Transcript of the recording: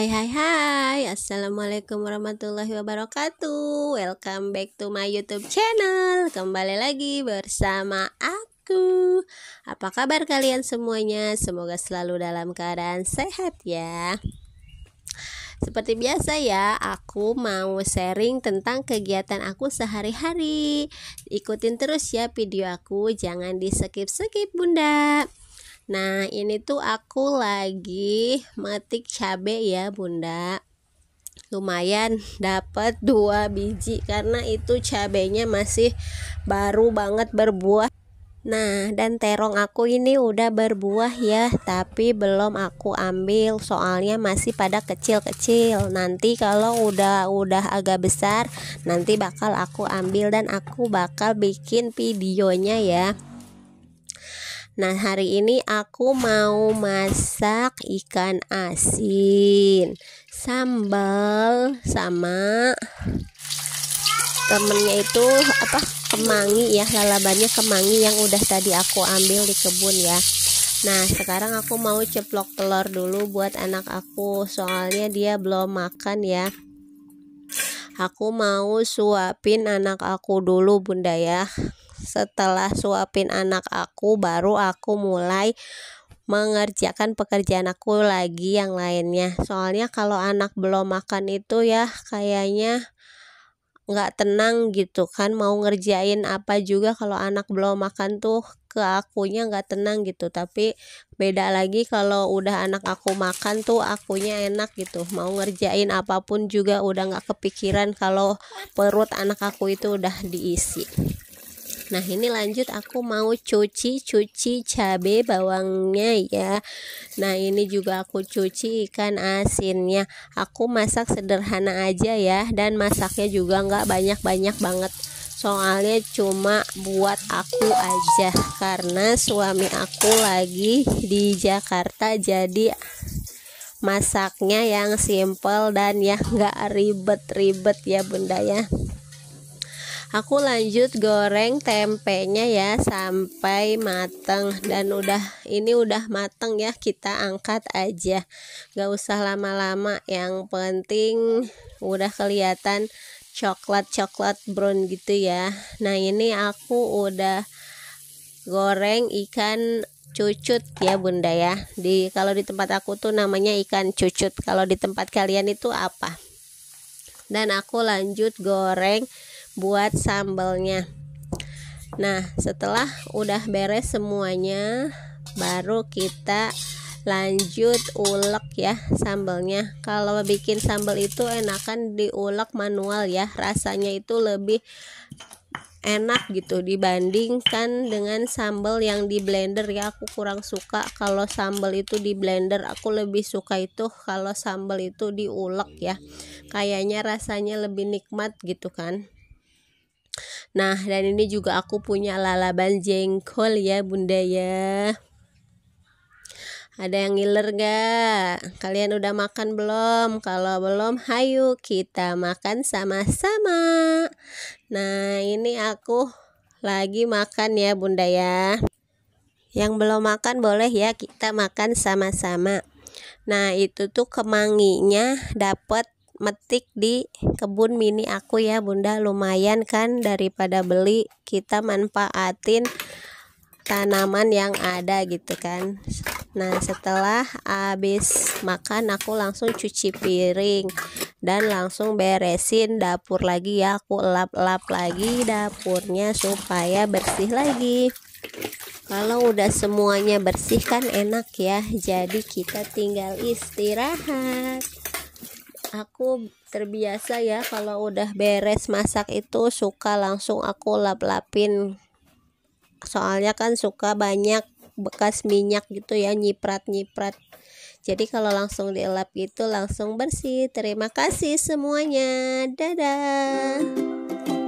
hai hai Assalamualaikum warahmatullahi wabarakatuh. Welcome back to my youtube channel. Kembali lagi bersama aku. Apa kabar kalian semuanya? Semoga selalu dalam keadaan sehat ya. Seperti biasa ya, aku mau sharing tentang kegiatan aku sehari-hari. Ikutin terus ya video aku, jangan di skip-skip bunda. Nah ini tuh aku lagi metik cabe ya bunda lumayan dapat dua biji karena itu cabenya masih baru banget berbuah Nah, dan terong aku ini udah berbuah ya, tapi belum aku ambil soalnya masih pada kecil-kecil. Nanti kalau udah udah agak besar, nanti bakal aku ambil dan aku bakal bikin videonya ya. Nah, hari ini aku mau masak ikan asin, sambal sama temennya itu apa kemangi ya lalabannya kemangi yang udah tadi aku ambil di kebun ya. Nah sekarang aku mau ceplok telur dulu buat anak aku soalnya dia belum makan ya. Aku mau suapin anak aku dulu bunda ya setelah suapin anak aku baru aku mulai mengerjakan pekerjaan aku lagi yang lainnya. Soalnya kalau anak belum makan itu ya kayaknya nggak tenang gitu kan. Mau ngerjain apa juga kalau anak belum makan tuh ke akunya nggak tenang gitu. Tapi beda lagi kalau udah anak aku makan tuh akunya enak gitu. Mau ngerjain apa pun juga udah nggak kepikiran kalau perut anak aku itu udah diisi Nah ini lanjut. Aku mau cuci-cuci cabai bawangnya ya. Nah ini juga aku cuci ikan asinnya. Aku masak sederhana aja ya Dan masaknya juga nggak banyak-banyak banget. Soalnya cuma buat aku aja Karena suami aku lagi di Jakarta Jadi masaknya yang simple dan ya nggak ribet-ribet ya bunda ya aku lanjut goreng tempenya ya sampai mateng. Dan udah ini udah mateng ya kita angkat aja. Gak usah lama-lama yang penting udah kelihatan coklat-coklat brown gitu ya. Nah ini aku udah goreng ikan cucut ya bunda ya. Di kalau di tempat aku tuh namanya ikan cucut. Kalau di tempat kalian itu apa? Dan aku lanjut goreng buat sambalnya nah setelah udah beres semuanya baru kita lanjut ulek ya sambalnya kalau bikin sambal itu enakan diulek manual ya rasanya itu lebih enak gitu dibandingkan dengan sambal yang di blender ya. Aku kurang suka kalau sambal itu di blender. Aku lebih suka itu kalau sambal itu diulek ya. Kayaknya rasanya lebih nikmat gitu kan Nah, dan ini juga aku punya lalaban jengkol ya, Bunda ya. Ada yang ngiler gak? Kalian udah makan belum? Kalau belum, hayu kita makan sama-sama. Nah, ini aku lagi makan ya, Bunda ya. Yang belum makan boleh ya, kita makan sama-sama. Nah, itu tuh kemanginya dapat metik di kebun mini aku ya bunda. Lumayan kan daripada beli kita manfaatin tanaman yang ada gitu kan. Nah setelah habis makan aku langsung cuci piring dan langsung beresin dapur lagi ya. Aku lap-lap lagi dapurnya supaya bersih lagi. Kalau udah semuanya bersih kan enak ya. Jadi kita tinggal istirahat aku terbiasa ya kalau udah beres masak itu suka langsung aku lap-lapin. Soalnya kan suka banyak bekas minyak gitu ya nyiprat-nyiprat. Jadi kalau langsung dielap gitu langsung bersih. Terima kasih semuanya. Dadah